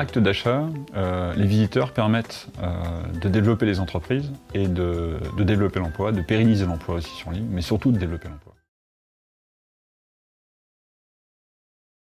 acte d'achat, euh, les visiteurs permettent euh, de développer les entreprises et de, de développer l'emploi, de pérenniser l'emploi aussi sur ligne, mais surtout de développer l'emploi.